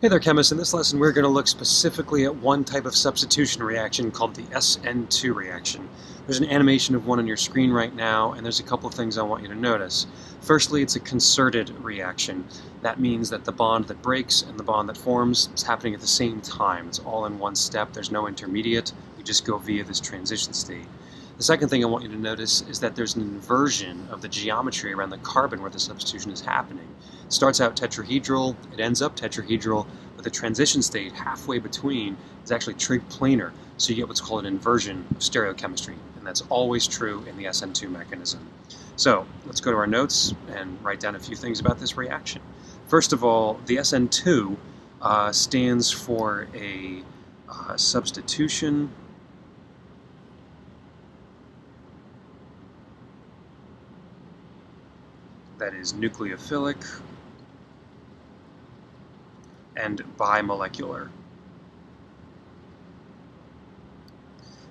Hey there chemists, in this lesson we're going to look specifically at one type of substitution reaction called the SN2 reaction. There's an animation of one on your screen right now and there's a couple of things I want you to notice. Firstly, it's a concerted reaction. That means that the bond that breaks and the bond that forms is happening at the same time. It's all in one step, there's no intermediate, we just go via this transition state. The second thing I want you to notice is that there's an inversion of the geometry around the carbon where the substitution is happening. It starts out tetrahedral, it ends up tetrahedral, but the transition state halfway between is actually trig planar, so you get what's called an inversion of stereochemistry, and that's always true in the SN2 mechanism. So let's go to our notes and write down a few things about this reaction. First of all, the SN2 uh, stands for a uh, substitution that is nucleophilic and bimolecular.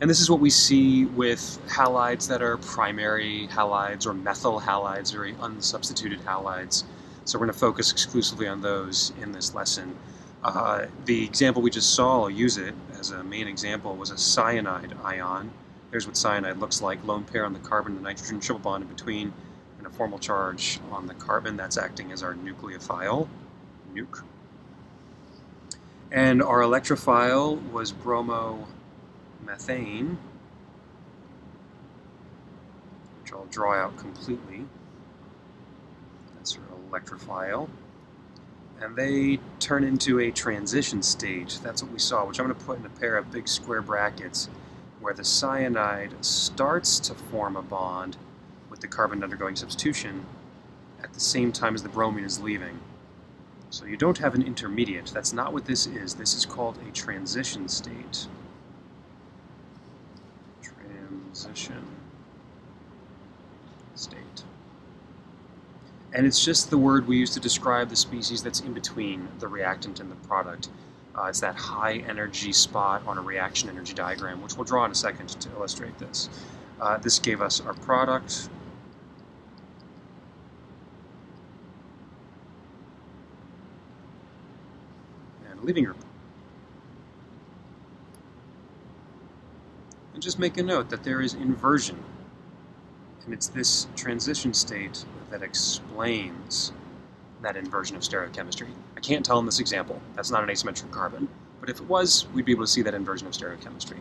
And this is what we see with halides that are primary halides or methyl halides, very unsubstituted halides. So we're going to focus exclusively on those in this lesson. Uh, the example we just saw, I'll use it as a main example, was a cyanide ion. Here's what cyanide looks like, lone pair on the carbon, the nitrogen triple bond in between, and a formal charge on the carbon that's acting as our nucleophile, nuke. And our electrophile was bromomethane, which I'll draw out completely. That's our electrophile. And they turn into a transition state. That's what we saw, which I'm going to put in a pair of big square brackets where the cyanide starts to form a bond with the carbon undergoing substitution at the same time as the bromine is leaving. So you don't have an intermediate. That's not what this is. This is called a transition state. Transition state. And it's just the word we use to describe the species that's in between the reactant and the product. Uh, it's that high energy spot on a reaction energy diagram, which we'll draw in a second to illustrate this. Uh, this gave us our product, leaving group. And just make a note that there is inversion. And it's this transition state that explains that inversion of stereochemistry. I can't tell in this example. That's not an asymmetric carbon. But if it was, we'd be able to see that inversion of stereochemistry.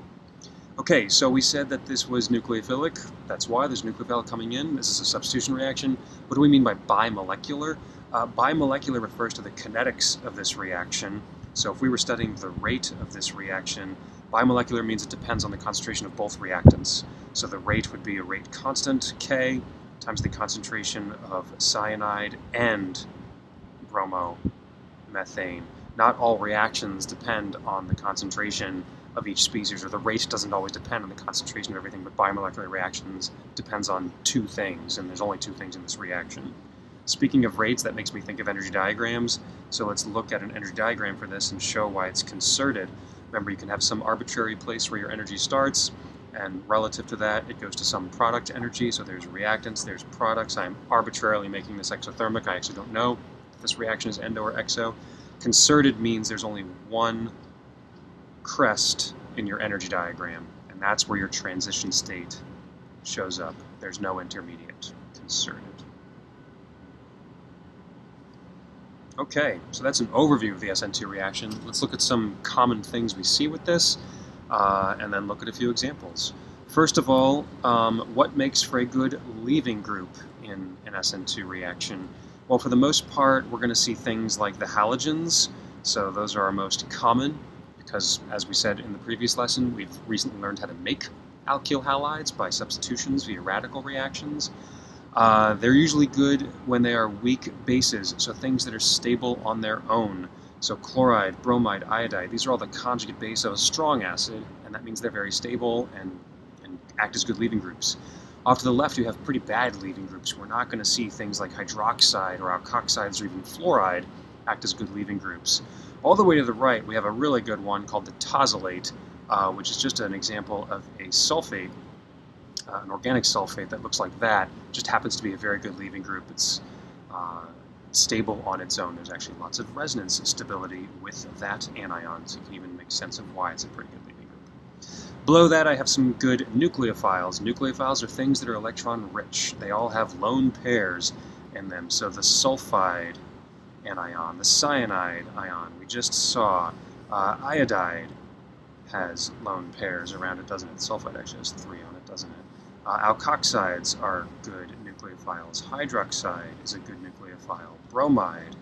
Okay, so we said that this was nucleophilic. That's why there's nucleophile coming in. This is a substitution reaction. What do we mean by bimolecular? Uh, bimolecular refers to the kinetics of this reaction so if we were studying the rate of this reaction, bimolecular means it depends on the concentration of both reactants. So the rate would be a rate constant, K, times the concentration of cyanide and bromomethane. Not all reactions depend on the concentration of each species, or the rate doesn't always depend on the concentration of everything, but bimolecular reactions depends on two things, and there's only two things in this reaction. Speaking of rates, that makes me think of energy diagrams. So let's look at an energy diagram for this and show why it's concerted. Remember, you can have some arbitrary place where your energy starts, and relative to that, it goes to some product energy. So there's reactants, there's products. I'm arbitrarily making this exothermic. I actually don't know if this reaction is endo or exo. Concerted means there's only one crest in your energy diagram, and that's where your transition state shows up. There's no intermediate. Concerted. Okay, so that's an overview of the SN2 reaction. Let's look at some common things we see with this, uh, and then look at a few examples. First of all, um, what makes for a good leaving group in an SN2 reaction? Well, for the most part, we're going to see things like the halogens, so those are our most common, because as we said in the previous lesson, we've recently learned how to make alkyl halides by substitutions via radical reactions. Uh, they're usually good when they are weak bases, so things that are stable on their own. So chloride, bromide, iodide, these are all the conjugate base of a strong acid, and that means they're very stable and, and act as good leaving groups. Off to the left, you have pretty bad leaving groups. We're not going to see things like hydroxide or alkoxides or even fluoride act as good leaving groups. All the way to the right, we have a really good one called the tosylate, uh, which is just an example of a sulfate uh, an organic sulfate that looks like that just happens to be a very good leaving group. It's uh, stable on its own. There's actually lots of resonance stability with that anion, so you can even make sense of why it's a pretty good leaving group. Below that, I have some good nucleophiles. Nucleophiles are things that are electron rich. They all have lone pairs in them. So the sulfide anion, the cyanide ion we just saw, uh, iodide has lone pairs around it, doesn't it? Sulfide actually has three on it, doesn't it? Uh, alkoxides are good nucleophiles. Hydroxide is a good nucleophile. Bromide,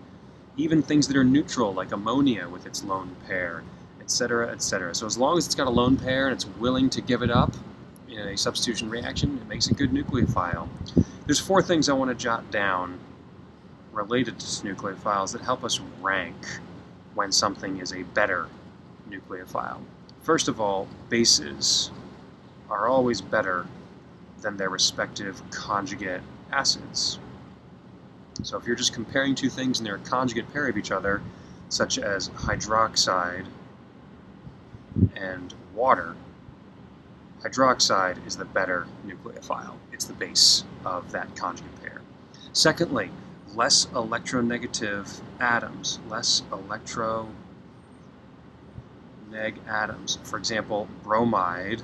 even things that are neutral like ammonia with its lone pair, etc., etc. So as long as it's got a lone pair and it's willing to give it up in a substitution reaction, it makes a good nucleophile. There's four things I want to jot down related to nucleophiles that help us rank when something is a better nucleophile. First of all, bases are always better than their respective conjugate acids. So if you're just comparing two things and they're a conjugate pair of each other, such as hydroxide and water, hydroxide is the better nucleophile. It's the base of that conjugate pair. Secondly, less electronegative atoms, less electroneg atoms. For example, bromide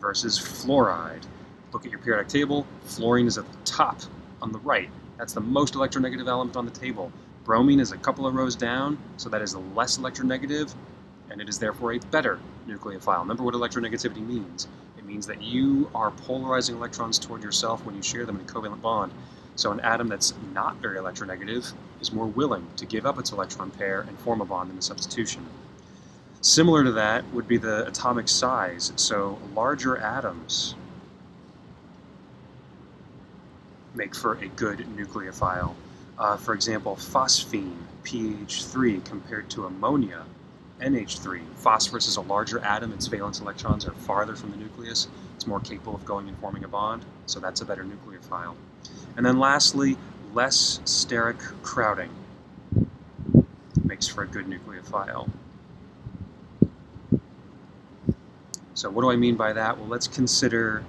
versus fluoride. Look at your periodic table. Fluorine is at the top on the right. That's the most electronegative element on the table. Bromine is a couple of rows down, so that is less electronegative, and it is therefore a better nucleophile. Remember what electronegativity means. It means that you are polarizing electrons toward yourself when you share them in a covalent bond. So an atom that's not very electronegative is more willing to give up its electron pair and form a bond in a substitution. Similar to that would be the atomic size. So larger atoms make for a good nucleophile. Uh, for example, phosphine, PH3, compared to ammonia, NH3. Phosphorus is a larger atom, its valence electrons are farther from the nucleus. It's more capable of going and forming a bond, so that's a better nucleophile. And then lastly, less steric crowding makes for a good nucleophile. So what do I mean by that? Well, let's consider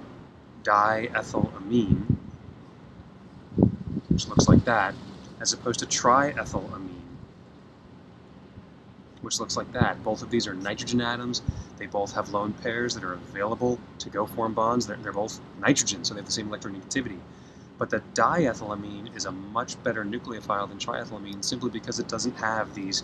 diethylamine which looks like that, as opposed to triethylamine, which looks like that. Both of these are nitrogen atoms. They both have lone pairs that are available to go form bonds. They're, they're both nitrogen, so they have the same electronegativity. But the diethylamine is a much better nucleophile than triethylamine simply because it doesn't have these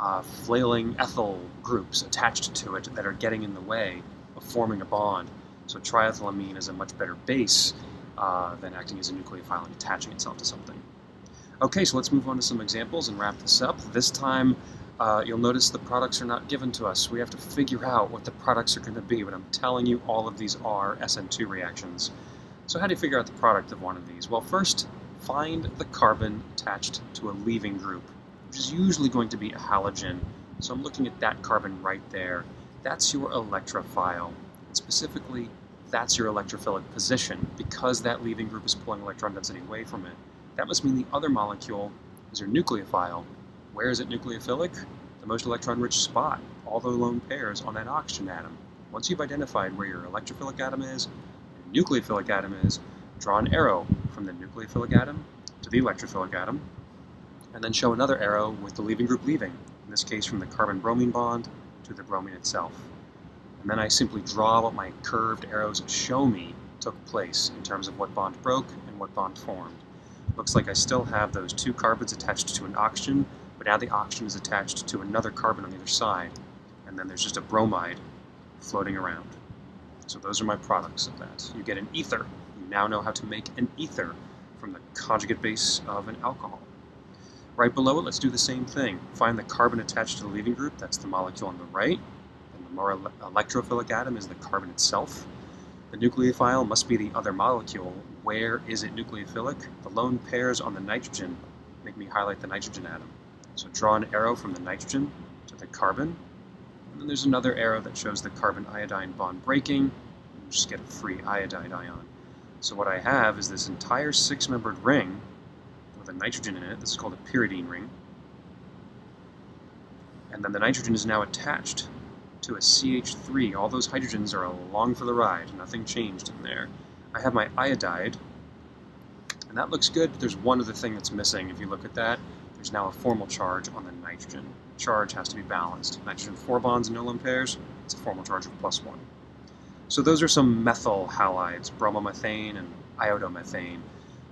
uh, flailing ethyl groups attached to it that are getting in the way of forming a bond. So triethylamine is a much better base uh, than acting as a nucleophile and attaching itself to something. Okay, so let's move on to some examples and wrap this up. This time, uh, you'll notice the products are not given to us. We have to figure out what the products are going to be, but I'm telling you all of these are SN2 reactions. So how do you figure out the product of one of these? Well, first, find the carbon attached to a leaving group, which is usually going to be a halogen. So I'm looking at that carbon right there. That's your electrophile. And specifically, that's your electrophilic position. Because that leaving group is pulling electron density away from it, that must mean the other molecule is your nucleophile. Where is it nucleophilic? The most electron-rich spot, all the lone pairs on that oxygen atom. Once you've identified where your electrophilic atom is, your nucleophilic atom is, draw an arrow from the nucleophilic atom to the electrophilic atom, and then show another arrow with the leaving group leaving, in this case from the carbon-bromine bond to the bromine itself and then I simply draw what my curved arrows show me took place in terms of what bond broke and what bond formed. Looks like I still have those two carbons attached to an oxygen, but now the oxygen is attached to another carbon on the other side, and then there's just a bromide floating around. So those are my products of that. You get an ether. You now know how to make an ether from the conjugate base of an alcohol. Right below it, let's do the same thing. Find the carbon attached to the leaving group, that's the molecule on the right, more electrophilic atom is the carbon itself. The nucleophile must be the other molecule. Where is it nucleophilic? The lone pairs on the nitrogen make me highlight the nitrogen atom. So draw an arrow from the nitrogen to the carbon. And then there's another arrow that shows the carbon-iodine bond breaking. And just get a free iodide ion. So what I have is this entire six-membered ring with a nitrogen in it. This is called a pyridine ring. And then the nitrogen is now attached to a CH3. All those hydrogens are along for the ride. Nothing changed in there. I have my iodide, and that looks good, but there's one other thing that's missing. If you look at that, there's now a formal charge on the nitrogen. Charge has to be balanced. Nitrogen 4 bonds and no lone pairs, it's a formal charge of plus 1. So those are some methyl halides, bromomethane and iodomethane.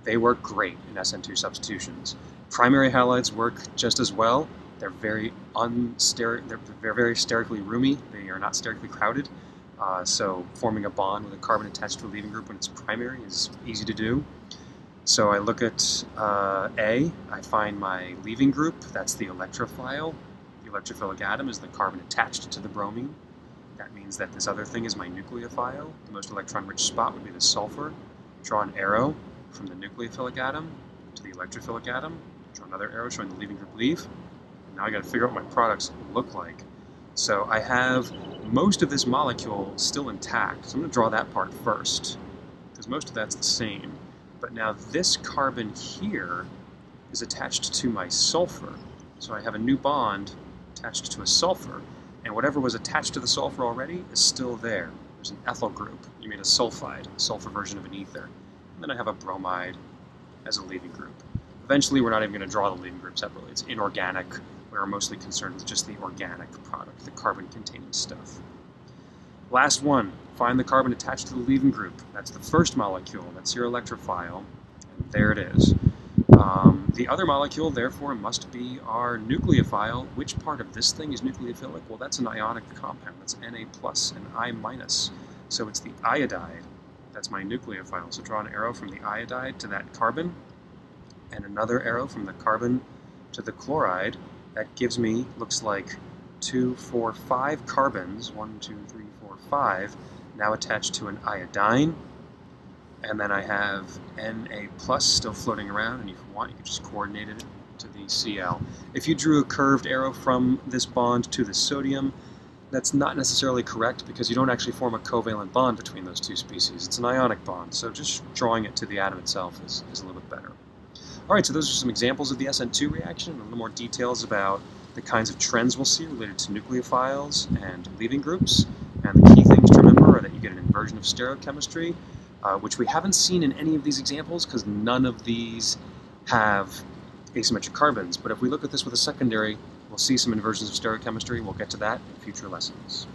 They work great in SN2 substitutions. Primary halides work just as well. They're very unster they're, very sterically roomy. They are not sterically crowded. Uh, so forming a bond with a carbon attached to a leaving group when it's primary is easy to do. So I look at uh, A, I find my leaving group, that's the electrophile. The electrophilic atom is the carbon attached to the bromine. That means that this other thing is my nucleophile. The most electron-rich spot would be the sulfur. Draw an arrow from the nucleophilic atom to the electrophilic atom. Draw another arrow showing the leaving group leave. Now I got to figure out what my products look like. So I have most of this molecule still intact. So I'm going to draw that part first, because most of that's the same. But now this carbon here is attached to my sulfur. So I have a new bond attached to a sulfur, and whatever was attached to the sulfur already is still there. There's an ethyl group. You made a sulfide, a sulfur version of an ether. And then I have a bromide as a leaving group. Eventually, we're not even going to draw the leaving group separately. It's inorganic. We're mostly concerned with just the organic product, the carbon-containing stuff. Last one, find the carbon attached to the leaving group. That's the first molecule, that's your electrophile, and there it is. Um, the other molecule, therefore, must be our nucleophile. Which part of this thing is nucleophilic? Well, that's an ionic compound. That's Na plus and I minus. So it's the iodide. That's my nucleophile. So draw an arrow from the iodide to that carbon, and another arrow from the carbon to the chloride. That gives me, looks like, two, four, five carbons, one, two, three, four, five, now attached to an iodine. And then I have Na plus still floating around, and if you want, you can just coordinate it to the Cl. If you drew a curved arrow from this bond to the sodium, that's not necessarily correct because you don't actually form a covalent bond between those two species. It's an ionic bond, so just drawing it to the atom itself is, is a little bit better. All right, so those are some examples of the SN2 reaction, a little more details about the kinds of trends we'll see related to nucleophiles and leaving groups. And the key things to remember are that you get an inversion of stereochemistry, uh, which we haven't seen in any of these examples because none of these have asymmetric carbons. But if we look at this with a secondary, we'll see some inversions of stereochemistry. We'll get to that in future lessons.